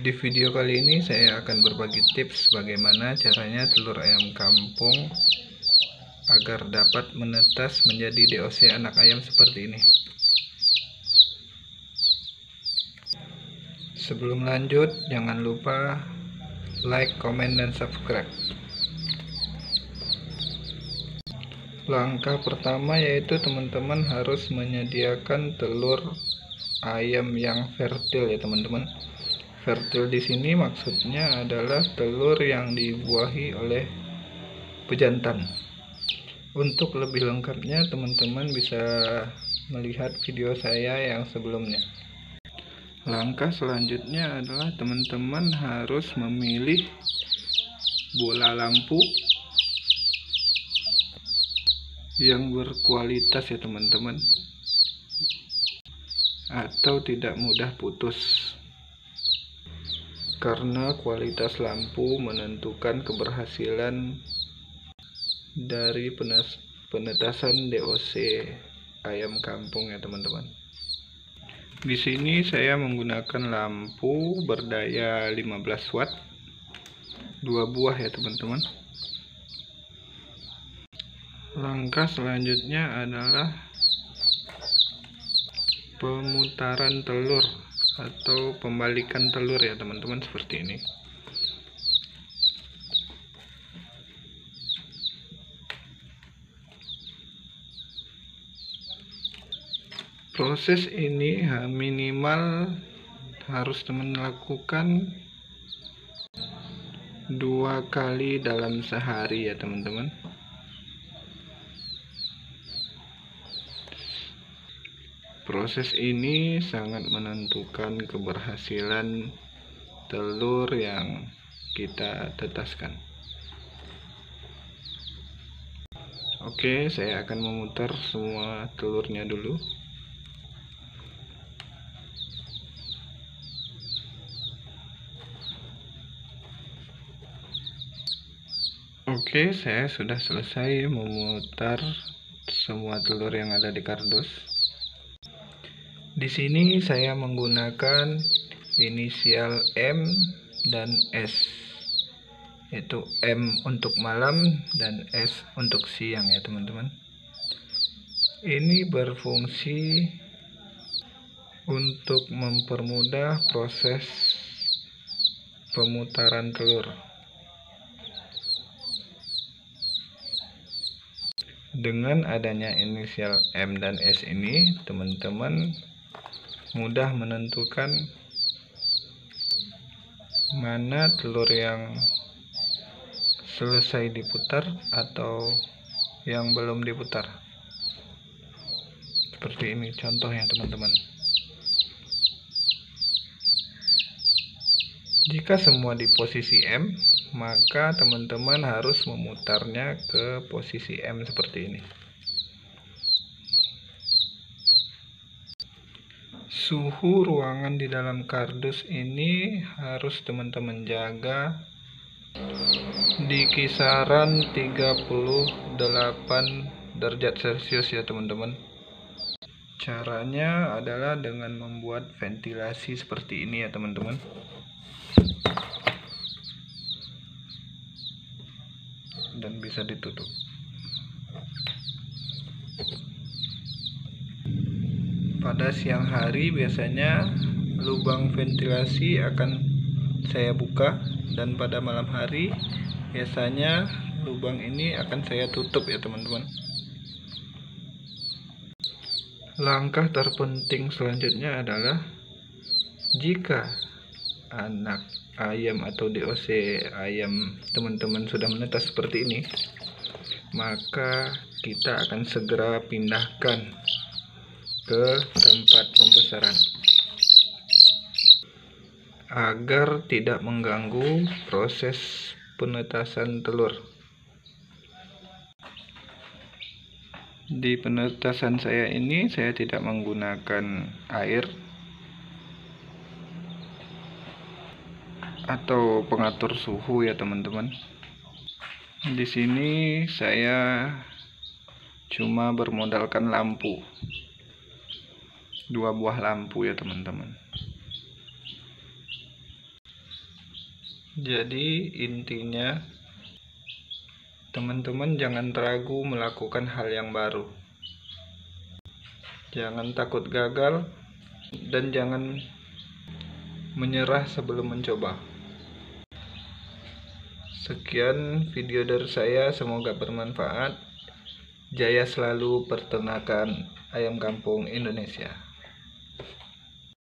Di video kali ini saya akan berbagi tips bagaimana caranya telur ayam kampung agar dapat menetas menjadi DOC anak ayam seperti ini. Sebelum lanjut, jangan lupa like, komen, dan subscribe. Langkah pertama yaitu teman-teman harus menyediakan telur ayam yang fertil ya teman-teman Fertil di sini maksudnya adalah telur yang dibuahi oleh pejantan. Untuk lebih lengkapnya teman-teman bisa melihat video saya yang sebelumnya. Langkah selanjutnya adalah teman-teman harus memilih bola lampu yang berkualitas ya teman-teman atau tidak mudah putus karena kualitas lampu menentukan keberhasilan dari penetasan DOC ayam kampung ya teman-teman. Di sini saya menggunakan lampu berdaya 15 watt, dua buah ya teman-teman. Langkah selanjutnya adalah pemutaran telur atau pembalikan telur ya teman-teman seperti ini. Proses ini minimal harus teman lakukan dua kali dalam sehari ya teman-teman Proses ini sangat menentukan keberhasilan telur yang kita tetaskan. Oke, saya akan memutar semua telurnya dulu. Oke, saya sudah selesai memutar semua telur yang ada di kardus. Di sini saya menggunakan inisial M dan S. Yaitu M untuk malam dan S untuk siang ya, teman-teman. Ini berfungsi untuk mempermudah proses pemutaran telur. Dengan adanya inisial M dan S ini, teman-teman mudah menentukan mana telur yang selesai diputar atau yang belum diputar. Seperti ini contohnya teman-teman. Jika semua di posisi M maka teman-teman harus memutarnya ke posisi M seperti ini suhu ruangan di dalam kardus ini harus teman-teman jaga. Di kisaran 38 derajat celcius ya teman-teman. Caranya adalah dengan membuat ventilasi seperti ini ya teman-teman. Dan bisa ditutup pada siang hari biasanya lubang ventilasi akan saya buka. Dan pada malam hari biasanya lubang ini akan saya tutup ya teman-teman. Langkah terpenting selanjutnya adalah jika anak ayam atau DOC ayam teman-teman sudah menetas seperti ini maka kita akan segera pindahkan ke tempat pembesaran. Agar tidak mengganggu proses penetasan telur. Di penetasan saya ini saya tidak menggunakan air atau pengatur suhu ya teman-teman. Di sini saya cuma bermodalkan lampu dua buah lampu ya teman-teman. Jadi intinya teman-teman jangan ragu melakukan hal yang baru. Jangan takut gagal dan jangan menyerah sebelum mencoba. Sekian video dari saya semoga bermanfaat. Jaya selalu peternakan ayam kampung Indonesia